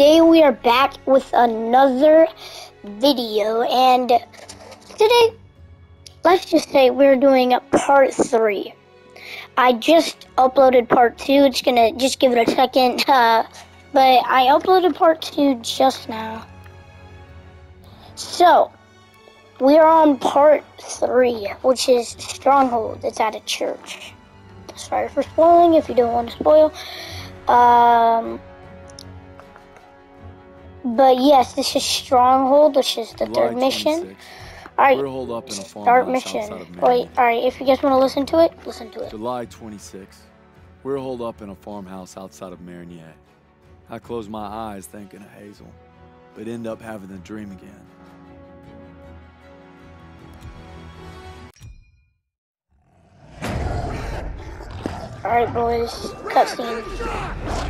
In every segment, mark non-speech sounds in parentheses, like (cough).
today we are back with another video, and today, let's just say we're doing a part three. I just uploaded part two. It's gonna just give it a second, (laughs) uh, but I uploaded part two just now. So, we are on part three, which is Stronghold. It's at a church. Sorry for spoiling if you don't want to spoil. Um, but yes, this is Stronghold, which is the July third mission. All right, We're holed up in a start mission. Wait, all right. If you guys want to listen to it, listen to it. July 26th. We're holed up in a farmhouse outside of Marigny. I close my eyes thinking of Hazel, but end up having the dream again. All right, boys. Cutscene.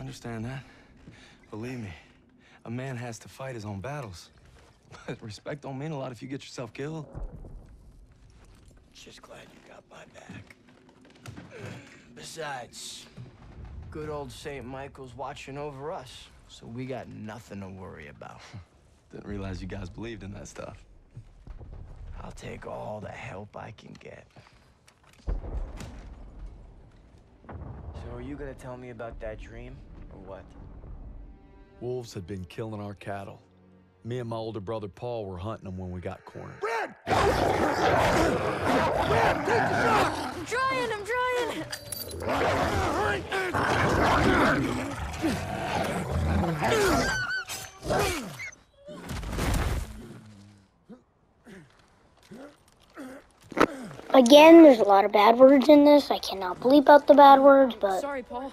Understand that? Believe me, a man has to fight his own battles. (laughs) But respect don't mean a lot if you get yourself killed. Just glad you got my back. Besides, good old St. Michael's watching over us, so we got nothing to worry about. (laughs) Didn't realize you guys believed in that stuff. I'll take all the help I can get. So are you gonna tell me about that dream, or what? Wolves had been killing our cattle. Me and my older brother Paul were hunting them when we got cornered. I'm trying, I'm trying. Again, there's a lot of bad words in this. I cannot bleep out the bad words, but Sorry, Paul.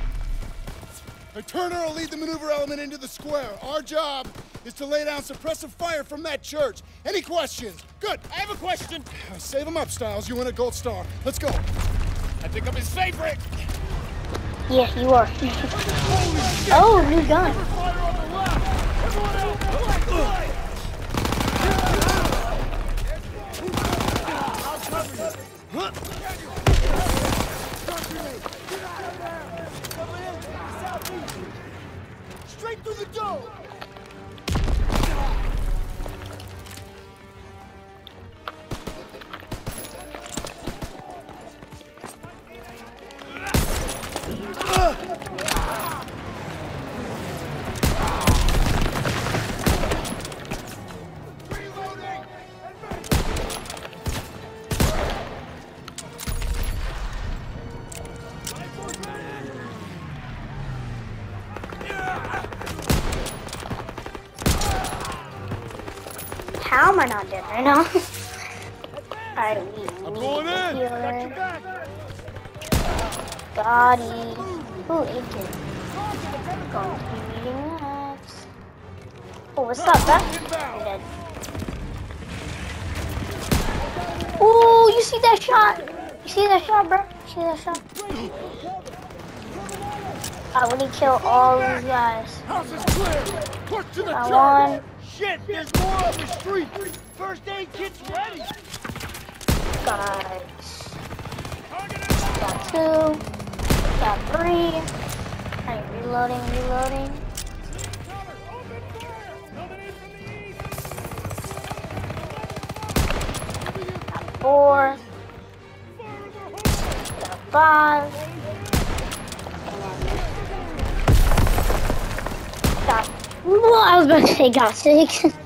Now, Turner will lead the maneuver element into the square. Our job is to lay down suppressive fire from that church. Any questions? Good. I have a question. Save him up, Stiles. You win a gold star. Let's go. I think I'm his favorite. yes, you are. (laughs) oh, new gun. Fire on the left. Everyone else, left, right. Straight through the door. Reloading. How am I not dead right now? Alright, (laughs) we I'm need going a in. Healer. Body. Ooh, Aiken. Going to be reading that. Oh, what's up, dead. Ooh, you see that shot? You see that shot, bro? You see that shot? I really kill all these guys. House is clear. Push to the church. Shit, there's more on the street first aid kit's ready. Got, got two. Got three. Alright, reloading, reloading. Got four. Got five. Got, well, I was about to say got six. (laughs)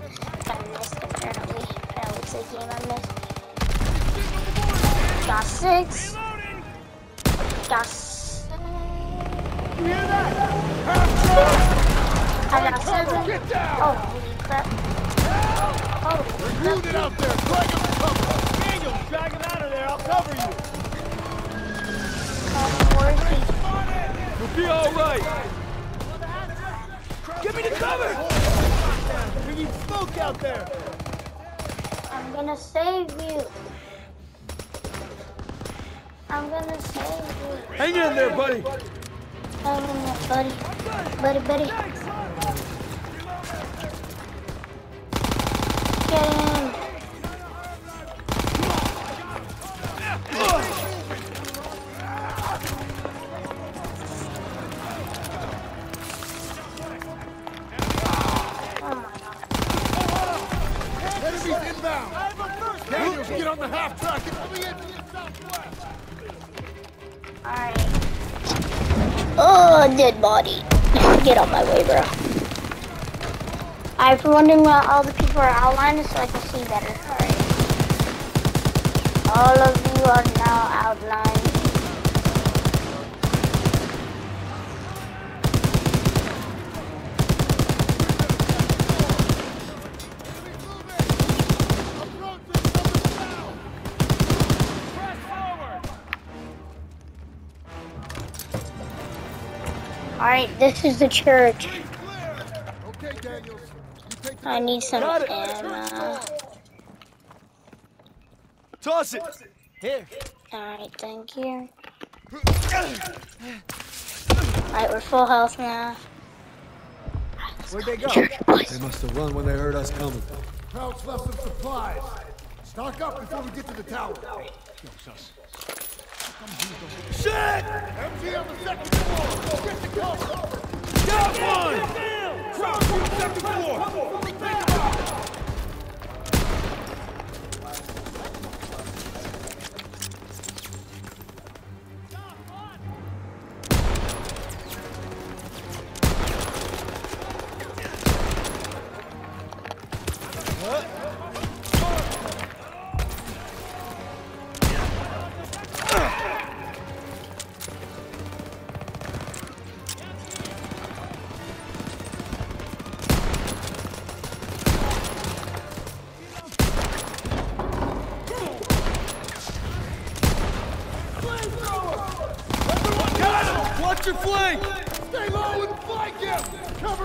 six. Got six. I got seven. Oh, holy crap. Holy crap. Wounded out there. Drag him to cover. Daniel, drag him out of there. I'll cover you. He? You'll be all right. Give me the cover. We need smoke out there. I'm gonna save you. I'm gonna save you. Hang in there, buddy. Hang in there, buddy. Buddy, buddy. Get in. Oh my god. Enemies inbound. Daniels, get on the half track and let me in from the southwest. Alright. Oh, dead body. (laughs) Get out my way, bro. I was wondering why all the people are outlined so I can see better. Alright. All of you are now outlined. Alright, this is the church. Okay, Daniels. You take the I need some Got it. ammo. Toss it. Here. Alright, thank you. Alright, we're full health now. Where'd they go? Church, boys. They must have run when they heard us coming. Krauts left some supplies. Stock up before we get to the tower. Shit! MG on the second floor. Get the cover. Got one! Crouch on the second floor.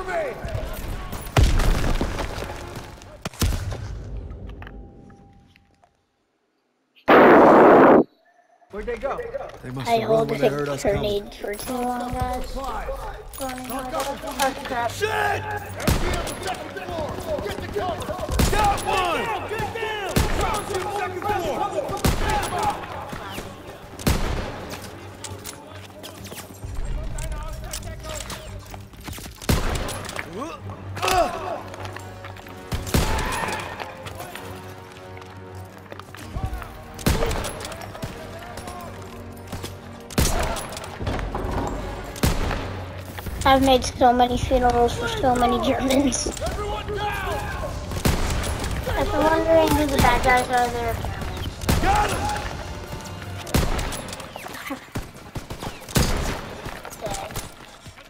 Cover me. Where'd they go? They must I have hold the they heard coming. grenade for too long, guys. Oh, crap. Shit! MG on the second floor. Get the cover. Got one! Get down! Crouch on the second floor. Take I've made so many funerals for so many Germans. I've been wondering who the bad guys are there. Got him!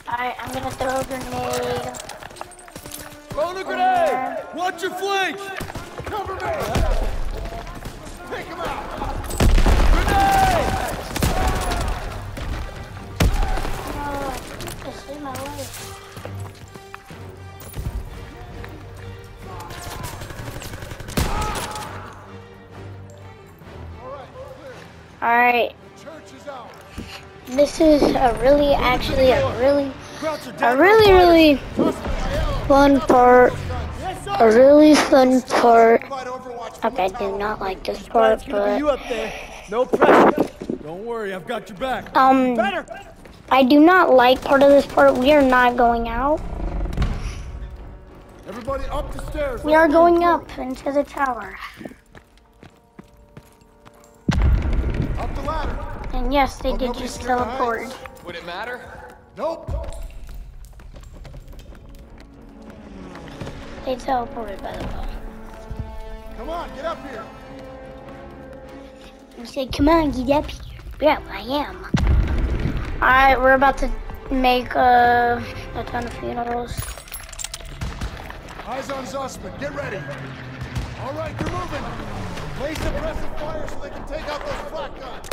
Alright, I'm gonna throw a grenade. Throw the grenade! Watch your flank! Cover me. Take him out. Grenade! Alright, Church is out. this is a really, actually, a really, a really, really fun part. A really fun part. Fight Overwatch from Okay, I do not like this part, but you up there. No pressure. Don't worry, I've got your back. um, Better! I do not like part of this part. We are not going out. Everybody up the stairs. We are going up into the tower. Up the ladder. And yes, they oh, did just teleport. heights. Would it matter? Nope. They teleported, by the way. Come on, get up here. You said, come on, get up here. Yeah, I am. Alright, we're about to make uh, a ton of funerals. Eyes on Zussman. Get ready. All right, they're moving. Lay suppressive fire so they can take out those flak guns.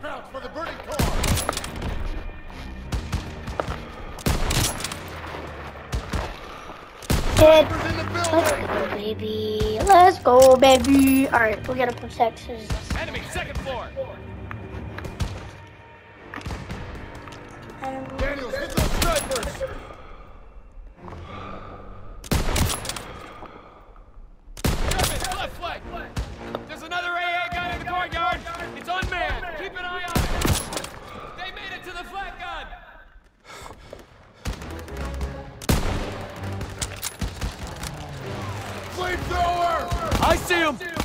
Crouch for the burning car. Kid, in the let's go, baby. Let's go, baby. Alright, we gotta protect his. Enemy, second floor. Daniels, hit those snipers. Griffin, left flank. There's another AA gun in the courtyard. It's unmanned. Keep an eye on it. They made it to the flak gun. Flamethrower. I see him.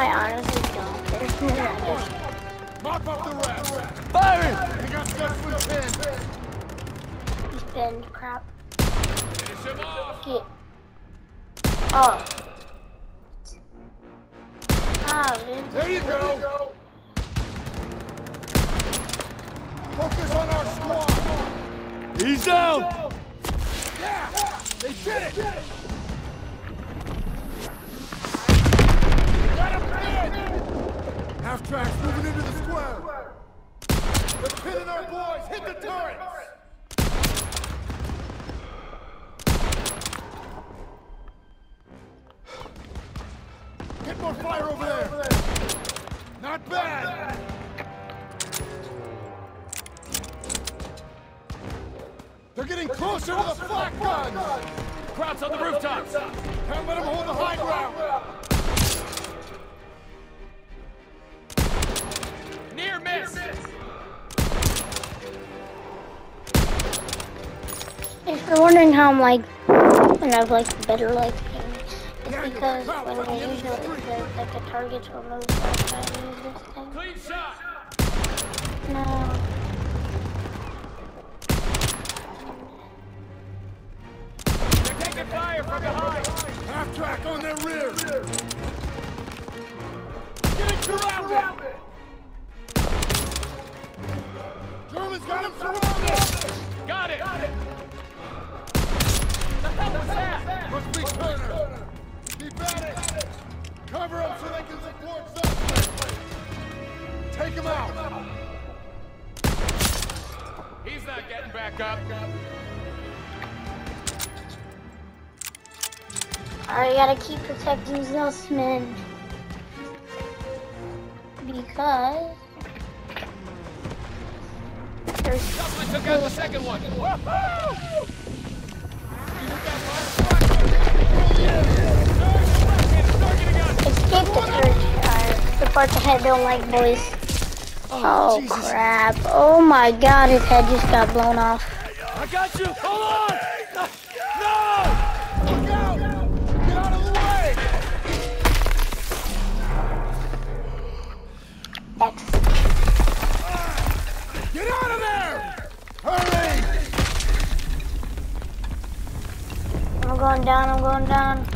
I honestly don't. There's no. Mop up the rest. Firing. They got Zussman pinned. He's been crap. Finish him off. Get. Oh. Ah, dude. There you go. Focus on our squad. He's down. Yeah, they did it. Half tracks moving into the square. They're pinning our boys. Hit the turrets. Get more fire over there. Not bad. They're getting closer to the flak guns. Krauts on the rooftops. Can't let them hold the high ground. If you're wondering how I'm like, when I've like better like aim, it's because when we use it, the, like the targets will move faster I use this thing. Clean shot. No. They're taking fire from behind. Half track on their rear. Getting surrounded. Germans got him surrounded. Got it. The hell was that? Must be Turner. Keep at it. Cover them so they can support Zussman. Take him out. He's not getting back up. I gotta keep protecting Zussman. Because there's took out the second one. Escape the church. Uh, the parts the head don't like boys. Oh crap! Oh my god, his head just got blown off. I got you. Hold on. No! Look out. Get out of the way. X. going down. I'm going down.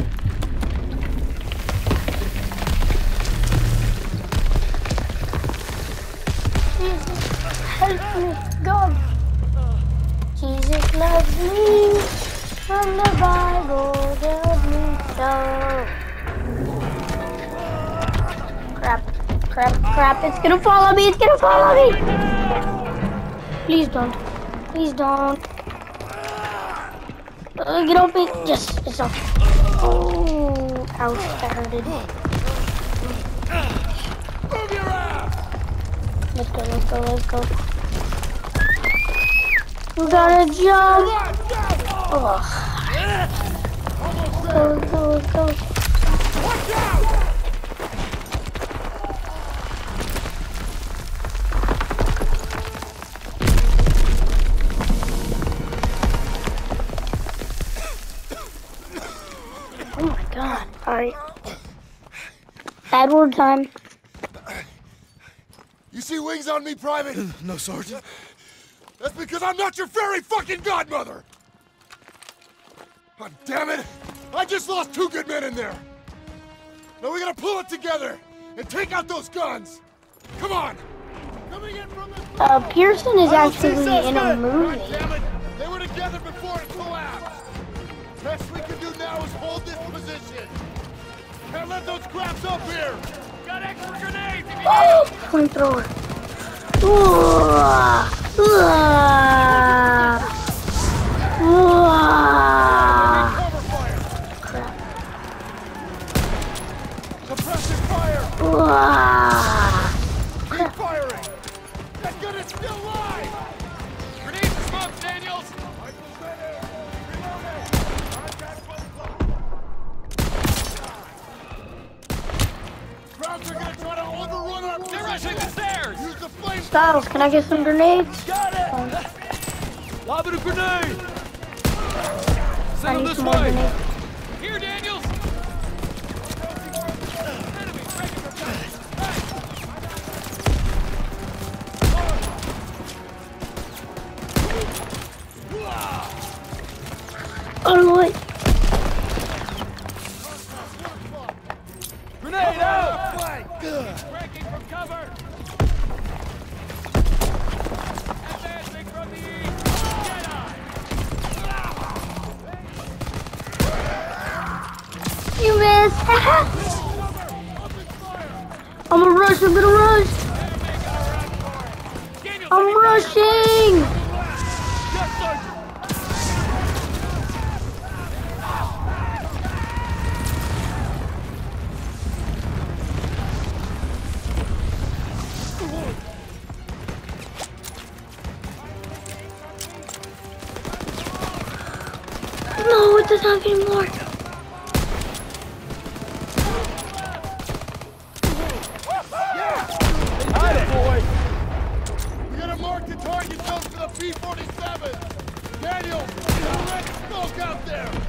Jesus, help me, God. Jesus loves me. From the Bible tells me so. Crap, crap, crap. It's gonna follow me. It's gonna follow me. Please don't. Please don't. Uh, off me. Yes, it's off. Oh, ouch, that hurted. Let's go, let's go, let's go. We gotta jump. Oh, go, go, go. Bad word time. You see wings on me, Private? (clears throat) No, Sergeant. That's because I'm not your fairy fucking godmother! God damn it! I just lost two good men in there! Now we gotta pull it together and take out those guns! Come on! Coming in from the Uh, Pearson is I don't see actually in a suspect. movie. God damn it! They were together before it collapsed! Best we can do now is hold this position! Can't let those scraps up here! Got extra grenades Oh, flamethrower. Ooh, ooh, ooh. Crap. Suppressive fire! Ooh. Overrun They're rushing the stairs! Use the flame Stiles, can I get some grenades? Got it. Oh. Lobbing a grenade! I Send 'em need this some way! Here, Daniels! Enemy, ready for fire! Oh, wait. I'm gonna rush, I'm gonna rush. I'm rushing.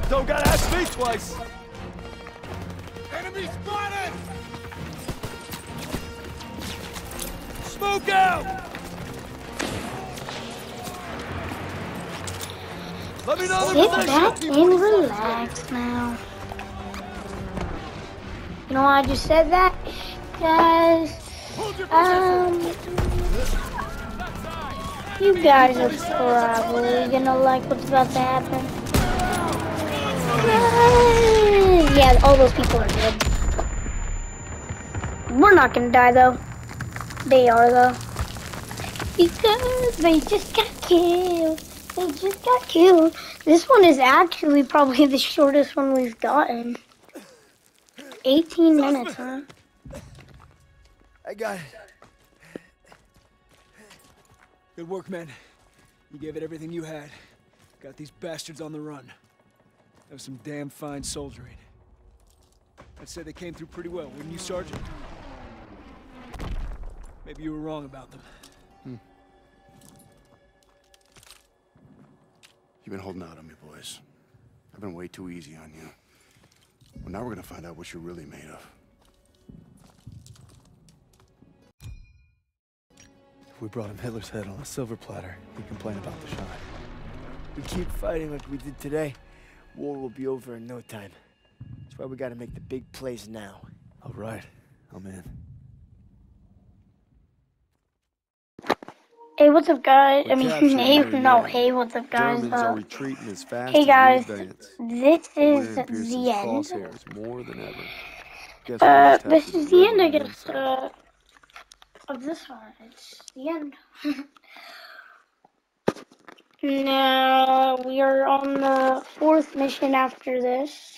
Don't gotta ask me twice! Enemy spotted! Smoke out! Let me know the Sit position! back and relax now. You know why I just said that? Guys, um, you guys are probably gonna like what's about to happen. Yeah, all those people are dead. We're not gonna die though. They are though. Because they just got killed. They just got killed. This one is actually probably the shortest one we've gotten. 18 minutes, huh? I got it. Good work, man. You gave it everything you had. Got these bastards on the run. That was some damn fine soldiering. I'd say they came through pretty well, wouldn't you, Sergeant? Maybe you were wrong about them. Hmm. You've been holding out on me, boys. I've been way too easy on you. Well, now we're gonna find out what you're really made of. If we brought him Hitler's head on a silver platter, he'd complain about the shot. We keep fighting like we did today, war will be over in no time. That's why we gotta make the big plays now. All right, I'm in. Hey, what's up, guys? I We're mean, capturing hey, no, hey, what's up, guys? Germans Uh, are retreating as fast hey, guys, we this is the end. more than ever. Guess Uh, we'll just have this is the end, I guess, uh, of this one. It's the end. (laughs) now, we are on the fourth mission after this.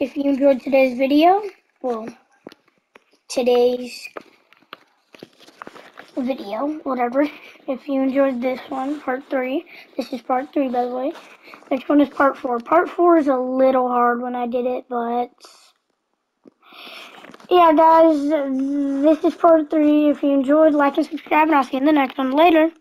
If you enjoyed today's video, well, today's video, whatever. If you enjoyed this one, part three, this is part three, by the way. Next one is part four. Part four is a little hard when I did it, but yeah, guys, this is part three. If you enjoyed, like and subscribe, and I'll see you in the next one. Later.